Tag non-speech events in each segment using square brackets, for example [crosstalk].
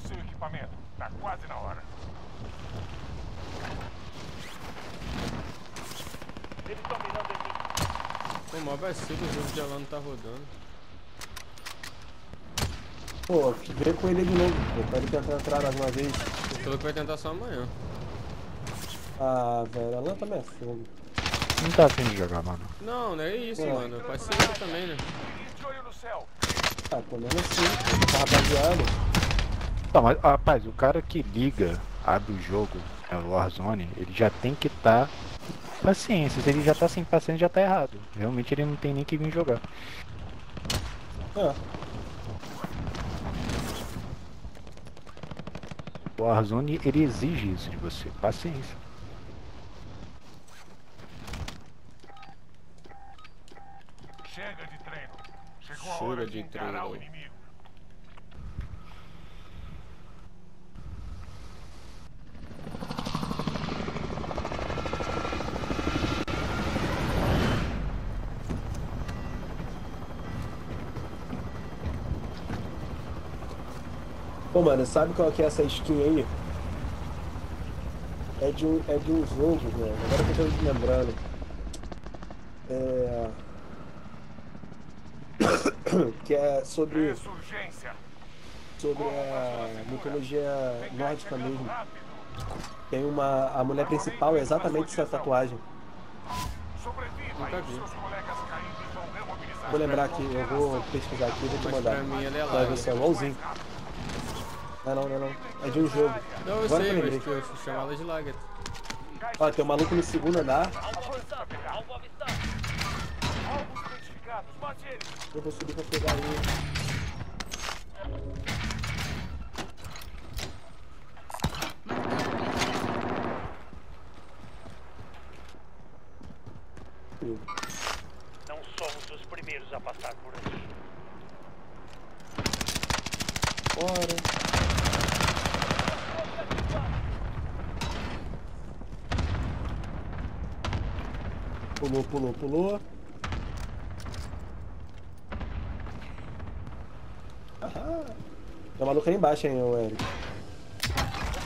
seu equipamento. Tá quase na hora. Eles estão mirando mim. Pô, mó vacilo o jogo de Alan não tá rodando. Pô, vê com ele de novo, pô, pra ele tentar entrar mais uma vez. O Tolo vai tentar só amanhã. Ah, velho, a lã também é fogo. Não tá afim de jogar, mano. Não, não é isso, É. mano. Paciência também, né? E de olho no céu. Ah, pelo menos assim, pô, tá rapaziada. Tá, mas rapaz, o cara que liga, abre o jogo, é o Warzone, ele já tem que estar paciência. Se ele já tá sem paciência, já tá errado. Realmente ele não tem nem que vir jogar. É, O Warzone, ele exige isso de você, paciência. Chega de treino. Chegou a Chega hora de, de encarar o treino. inimigo. Pô, mano, sabe qual que é essa skin aí? É de um, é de um jogo, velho. Agora que eu tô me lembrando. É. [coughs] que é sobre, sobre a mitologia nórdica mesmo. Tem uma. A mulher principal é exatamente essa tatuagem. Sobreviva Nunca vi. seus colegas caídos vão remobilizar. Vou lembrar aqui, eu vou pesquisar aqui e vou te Mas mandar. pra mim ela é Vai ver é igualzinho. Não, não, não, não. É de um jogo. Não, eu Agora sei, eu mas eu chamo ela de Lager. Ó, tem um maluco no segundo andar. Eu vou subir pra pegar ele. Não somos os primeiros a passar por aqui. Bora. Pulou, pulou, pulou. Aham. Tem um maluco aí embaixo, hein, ô Eric.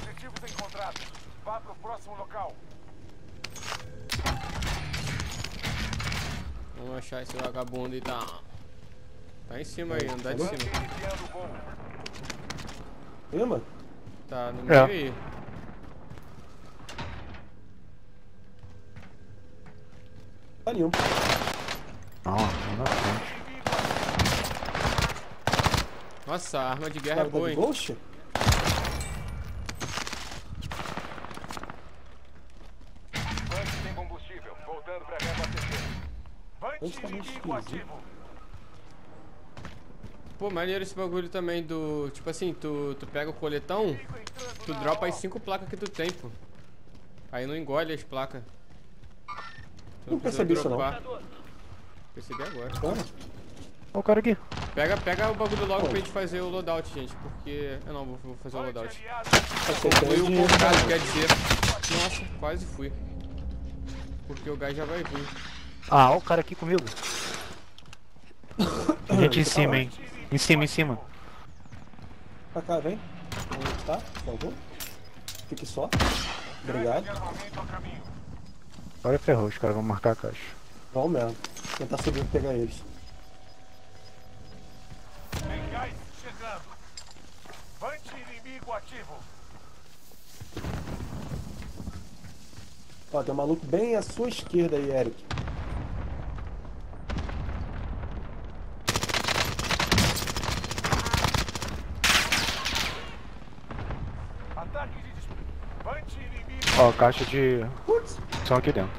Objetivos encontrados. Vá pro próximo local. Vamos achar esse vagabundo e tá. Tá em cima aí, andar de cima. O. Lembra? Tá no É. meio aí. Tá nenhum. Não, lá na frente. Nossa, a arma de guerra é boa, hein? Ghost? Tá. Pô, maneiro esse bagulho também do. Tipo assim, tu, tu pega o coletão, tu dropa as AO. 5 placas que tu tem, pô. Aí não engole as placas. Não precisa percebi isso, não. Percebi agora. Toma. Ó o cara aqui. Pega, pega o bagulho logo Onde? pra gente fazer o loadout, gente. Porque. Eu não, vou, fazer o loadout. Foi o contrário, quer dizer. Nossa, quase fui. Porque o gás já vai vir. Ah, ó o cara aqui comigo. [coughs] Gente em cima, hein. Em cima, em cima. Pra cá, vem. Tá? Por favor. Fique só. Obrigado. De armamento a caminho. Agora ferrou, os caras vão marcar a caixa. Vamos mesmo. Tentar subir pra pegar eles. Chegando. Bunch inimigo ativo. Ó, tem um maluco bem à sua esquerda aí, Eric. Ataque de. Bunch inimigo. Ó, caixa de. Putz. São aqui dentro.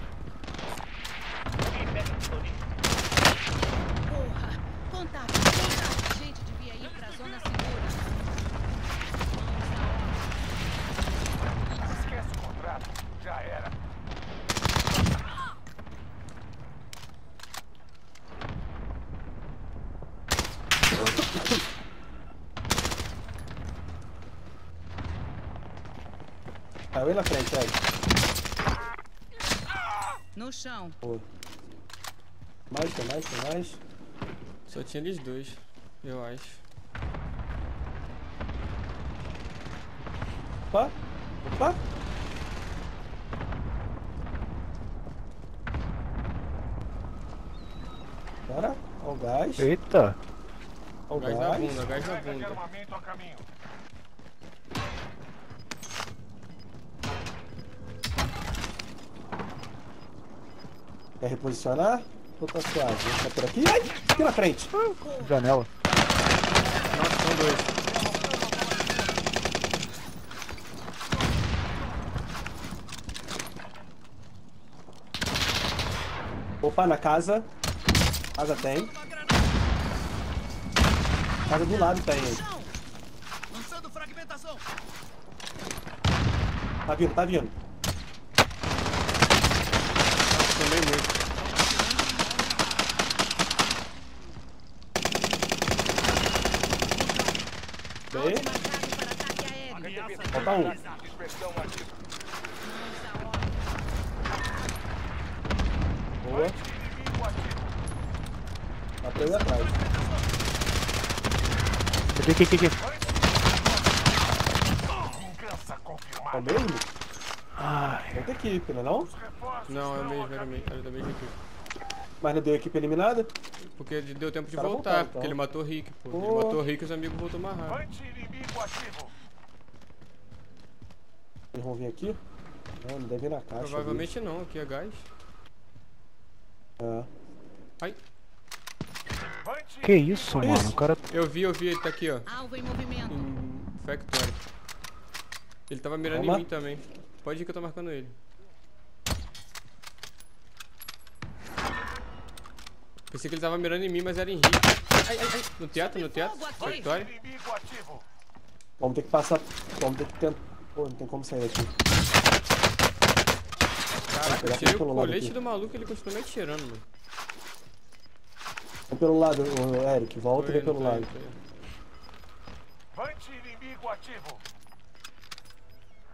Porra! Contato, contato! A gente devia ir pra zona segura. Esquece o contrato. Já era. Caiu aí na frente, Eric. No chão. Pô. Mais, tem mais, tem mais. Só tinha eles dois, eu acho. Opa! Opa! Bora, ó o gás. Eita! Ó o Gás na gás. bunda, gás na bunda. Quer reposicionar? Ou tá suave? Ficar por aqui. Ai! Aqui na frente! Janela. Nossa, são dois. Opa, na casa. Casa tem. Casa do lado tem. aí. Lançando fragmentação. Tá vindo, tá vindo. Ataque aéreo. Falta um. Dispersão ativa. Boa. Tá pra ir atrás. Aqui, aqui, aqui, É o mesmo? Ai, Outra equipe, não é não? Não, é o mesmo, era da mesma equipe. Mas não deu equipe eliminada? Porque deu tempo de Cara, voltar, voltaram, porque então. ele matou o Rick, pô. Pô. Ele matou o Rick e os amigos voltou mais rápido. Eles vão vir aqui? Não, não deve ir na caixa. Provavelmente não, aqui é gás. É. Ai, que isso, mano? O cara. eu vi, eu vi, ele tá aqui, ó. Alvo em movimento. Em Factory. Ele tava mirando Calma. em mim também. Pode ir que eu tô marcando ele. Pensei que ele tava mirando em mim, mas era em Rick. Ai, ai, ai. No teatro, no inimigo ativo. Vamos ter que passar. Vamos ter que tentar. Pô, não tem como sair aqui. Caraca, eu tirei pelo o lado colete aqui. do maluco e ele continua me atirando, mano. Vem pelo lado, Eric. Volta e vem pelo lado. Avante inimigo ativo.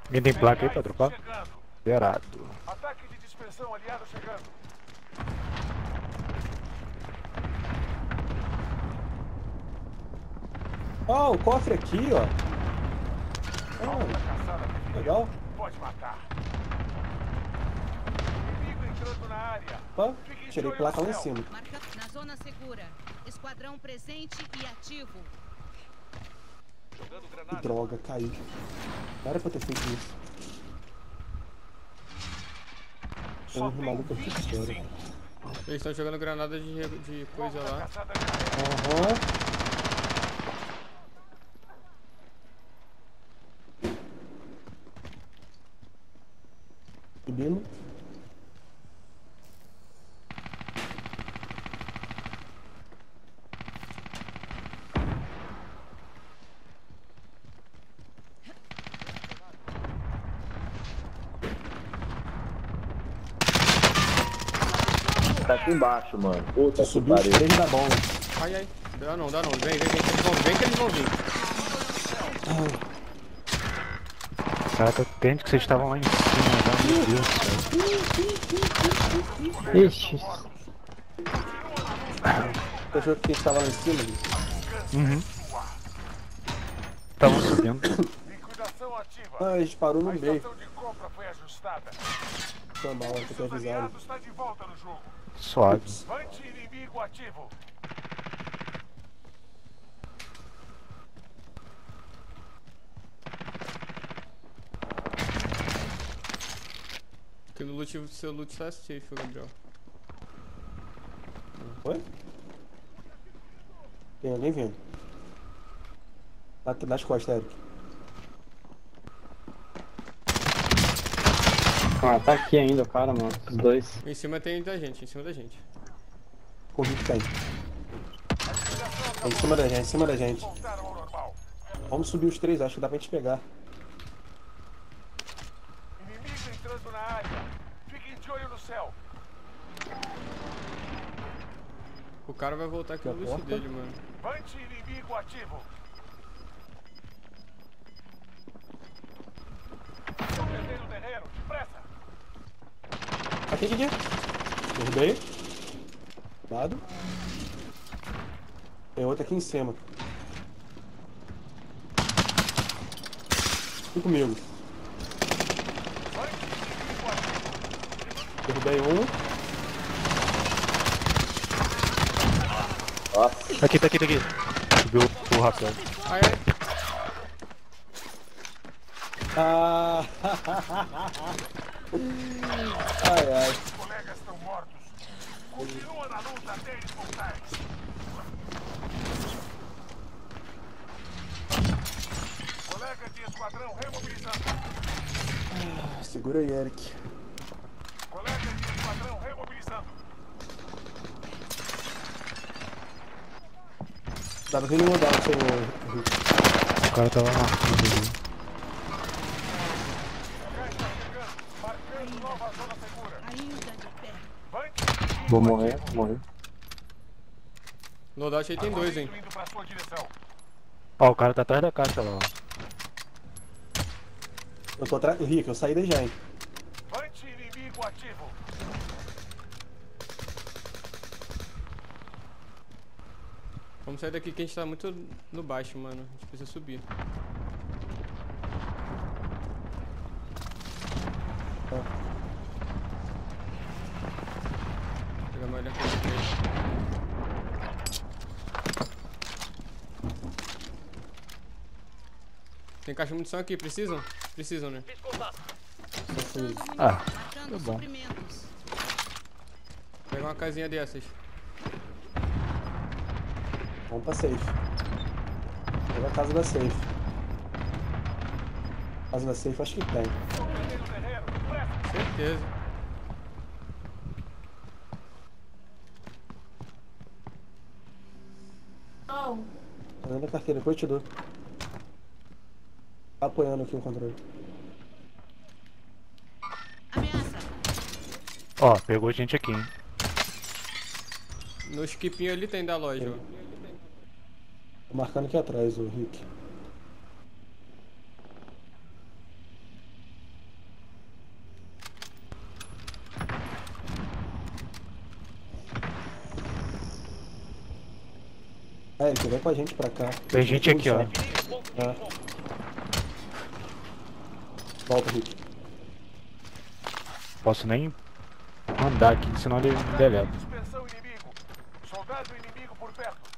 Alguém tem placa aí pra dropar? Liberado. Ataque de dispersão aliado chegando. Ó, o cofre aqui, ó. Ah, legal. Pode matar. Inimigo entrando na área. Opa, tirei placa lá em cima. Na zona segura. Esquadrão presente e ativo. Jogando Que granada. droga, caiu. Não era pra ter feito isso. Só um maluco aqui fora. 25. Eles estão jogando granada de, de coisa lá. caçada carrega. Subindo. Tá aqui embaixo, mano. Puta que Subiu os três da bomba. Ai, ai. Dá não, dá não. Vem, vem, vem, que eles vão, vem que eles vão vir. Caraca, tente que vocês estavam lá em cima, tá? Meu Deus do céu. Ixi, Você achou que estava lá em cima? Uhum. Estavam subindo. Liquidação ativa. Ah, a gente parou no meio. estação de compra foi mal, tem que avisar. Suave. Porque no loot, seu loot tá safe, Gabriel. Foi? Tem alguém vindo. Lá nas costas, Eric. ah, tá aqui ainda o cara, mano. Os dois. Em cima tem da gente, em cima da gente. Corrido tem. É em cima da gente, em cima da gente. Vamos subir os três, acho que dá pra gente pegar. Inimigo entrando na área. Fiquem de olho no céu. O cara vai voltar aqui no porta? dele, mano. Avante inimigo ativo. Estão perdendo terreno. Depressa. Aqui, aqui, aqui. Derrubei. Lado. Tem outro aqui em cima. Vem comigo. Derrubei um. Aqui, tá aqui, tá aqui. Subiu o Rafael. [laughs] Ai, ai. Ah! ai, ai. Os colegas estão mortos. Continua na luta até eles voltarem. Colega de esquadrão remobilizando. Segura aí, Eric. Colega de esquadrão remobilizando. Dá pra vir mudar o seu. O cara tava lá. Vou morrer, vou morrer. Loadout aí tem dois, hein. Ó, o cara tá atrás da caixa lá, ó. Eu tô atrás. Rick, eu saí daí já, hein? Bank inimigo ativo. Vamos sair daqui que a gente tá muito no baixo, mano. A gente precisa subir. Pegar uma olhada aqui. Tem caixa de munição aqui, precisam? Precisam, né? Ah, Marcando bom. suprimentos. Pega uma casinha dessas. Vamos pra safe. Pega a casa da safe. Casa da safe acho que tem. Certeza. Tá dando a carteira, depois eu te dou. Tá apoiando aqui o controle. Ameaça. ó, pegou gente aqui, hein. No skipinho ali tem da loja, ó. Tô marcando aqui atrás, o Rick. Eric, vem com a gente pra cá. Tem gente aqui, ó. É. Volta, Rick. Posso nem andar aqui, senão ele deleta. Suspensão inimigo. Soldado inimigo por perto.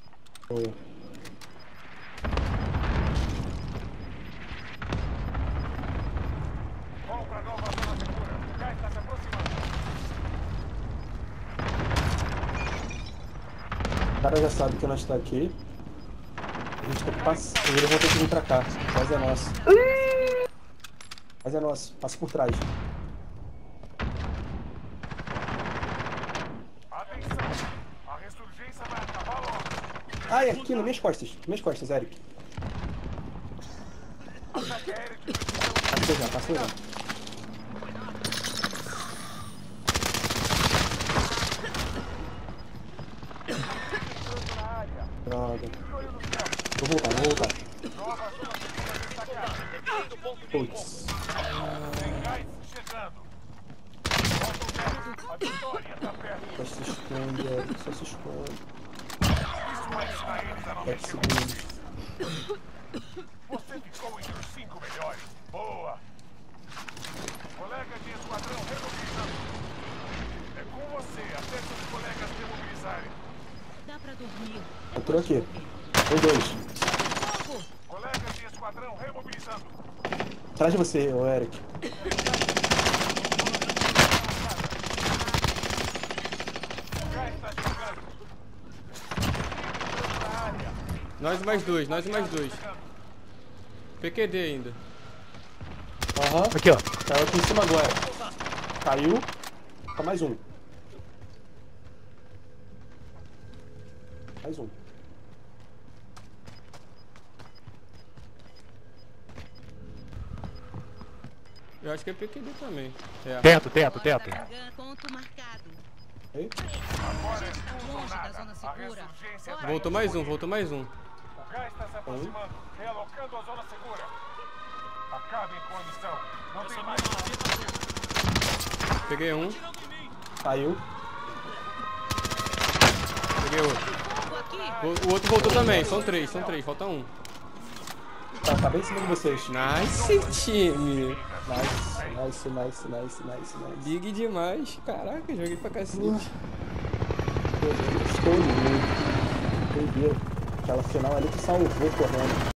Boa. Cara já sabe que nós tá aqui. A gente tem que passar. Eles vão ter que vir pra cá. Mas é nosso. Mas é nosso. Passa por trás. Atenção. A ressurgência vai acabar logo. Ai, aqui nas minhas costas. Nas minhas costas, Eric. Passou já, passou já. precisão na área. Droga. Olho no céu. Vou voltar, vou voltar. Nova zona segura destacada. Putz. Tem gás chegando. Volta o gás. A vitória tá perto. Só se esconde, Eric. Só se esconde. Isso vai ensinar eles a não 10 mexer. segundos. Você ficou entre os cinco melhores. Boa. Colega de esquadrão remobilizando. É com você até seus colegas remobilizarem. Dá pra dormir. Entrou aqui. Tem dois. Fogo. Colega de esquadrão remobilizando. Atrás de você, ô Eric. Nós e mais dois, nós e mais dois. PQD ainda. Aham. Aqui, ó. Caiu aqui em cima agora. Caiu. Tá mais um. Mais um. Eu acho que é PQD também. É. Teto, teto, teto. Voltou mais um, voltou mais um. O gás está se aproximando. Realocando a zona segura. Acabem com a missão. Não tem mais Peguei um, Caiu. peguei outro. O, o outro voltou também, são três, são três, falta um. Tá, tá bem em cima de vocês. Nice, time. Nice, nice, nice, nice, nice, nice. Big demais. Caraca, joguei pra cacete. Estou muito. Doideira. Aquela final ali que salvou correndo.